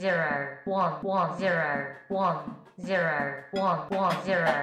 zero one one zero one zero one one zero.